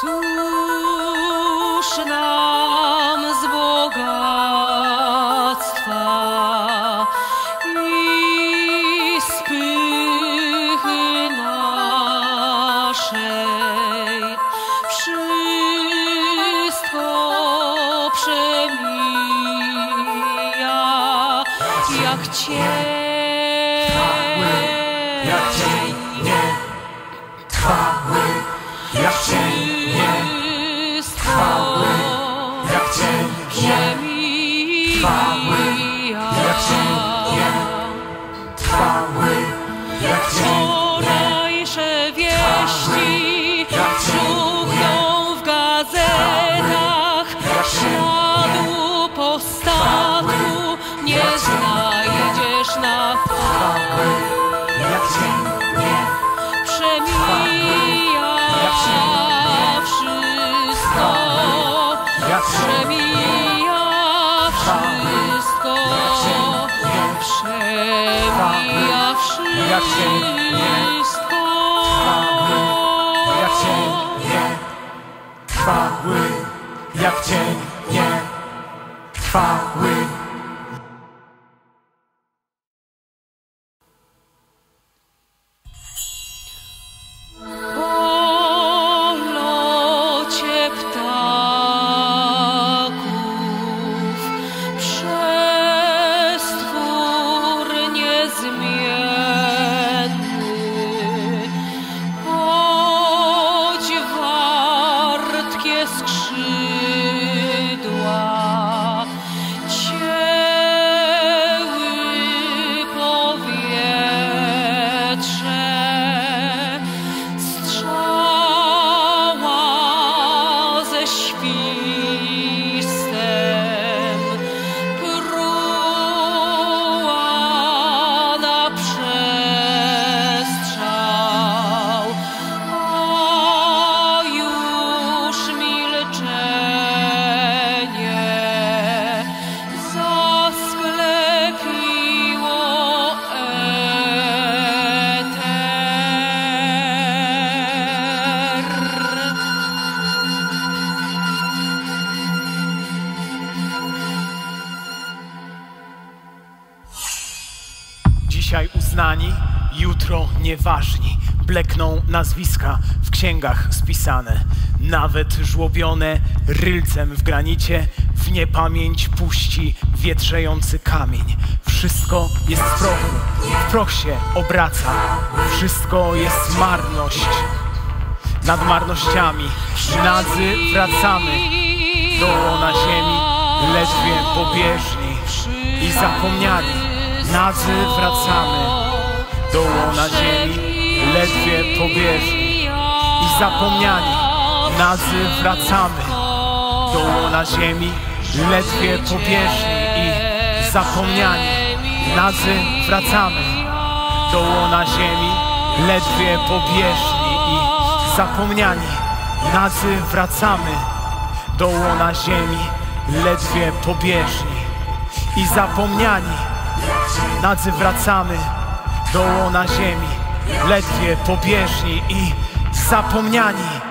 Cóż nam z bogactwa? I z pychy naszej. Wszystko przemija jak Cię, tak, jak Cię. Jak cień wszystko jak cień nie trwały, jak cień nie trwały. Po Dzisiaj uznani, jutro nieważni. Blekną nazwiska w księgach spisane. Nawet żłobione rylcem w granicie w niepamięć puści wietrzejący kamień. Wszystko jest w prochu, w proch się obraca. Wszystko jest marność. Nad marnościami nadzy wracamy do łona ziemi, ledwie pobieżni i zapomniani. Nadzy wracamy do łona ziemi, ledwie pobieżni i zapomniani. Nadzy wracamy do łona ziemi, ledwie pobieżni i zapomniani. Nadzy wracamy do łona ziemi, ledwie pobieżni i zapomniani. Nadzy wracamy do łona ziemi, ledwie pobieżni i zapomniani. Nadzy wracamy do łona ziemi, ledwie pobieżni i zapomniani.